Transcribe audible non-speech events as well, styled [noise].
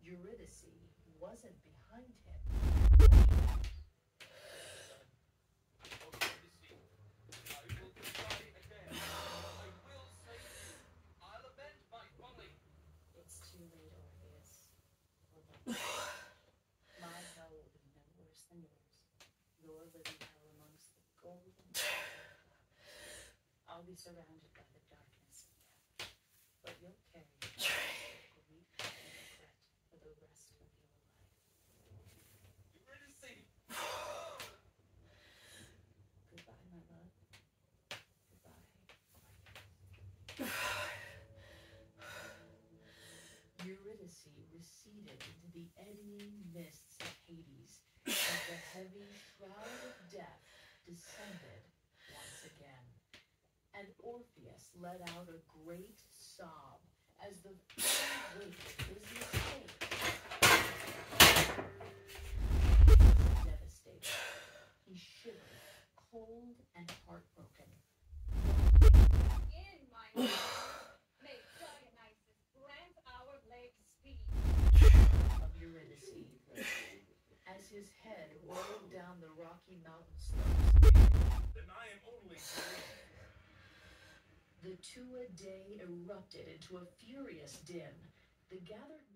Eurydice wasn't behind him. [sighs] [sighs] I'll be surrounded by the darkness of death, but you'll carry grief and regret for the rest of your life. Eurydice! Goodbye, my love. Goodbye. Eurydice receded into the eddying mists of Hades as the heavy shroud of death descended once again. And Orpheus let out a great sob as the full weight of his devastated. He shivered, cold and as his head rolled down the rocky mountain slopes. Then I am only the Tua Day erupted into a furious din. The gathered